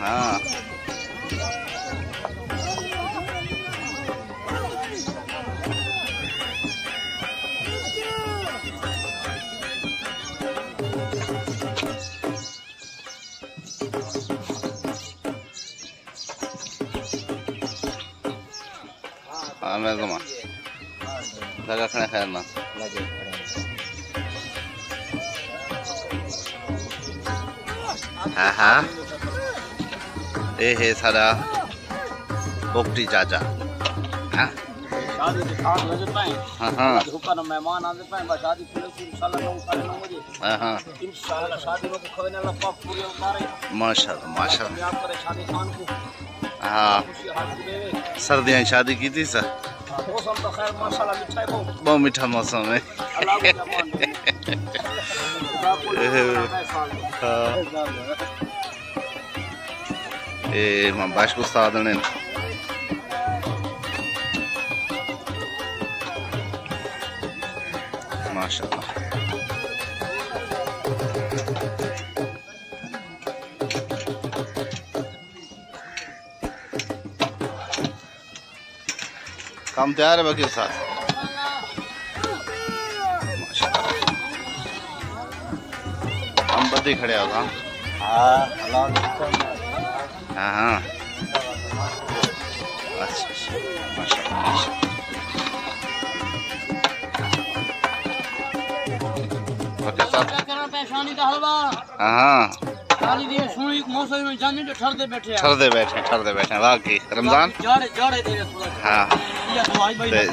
हाँ हाँ मैं तो लगा खड़ा खैर ना हाँ हाँ ये है सारा बोकटी चाचा हाँ शादी के खास लगे पाए हाँ हाँ हुक्का मेहमान आते पाए बस शादी पूरे इंशाल्लाह नौ साढ़े नौ बजे हाँ हाँ इंशाल्लाह शादी में ना पाप पूरे उतारे माशाल्लाह माशाल्लाह आप करे शादी खान को हाँ। सर्दियाँ शादी की थी, सर। बहुत मीठा मौसम है। हाँ। ये माँ बाश को साथ ने। माशाल्लाह। काम तैयार है बाकी साथ। हम बदे खड़े हो काम हाँ हाँ। हाँ अच्छा अच्छा। हाँ हाँ। में जाने जो ठरदे बैठे ठरदे बैठे ठरदे बैठे वाकई रमज़ान। जाड़े जाड़े दे थोड़ा। हाँ। या दवाई भाई ते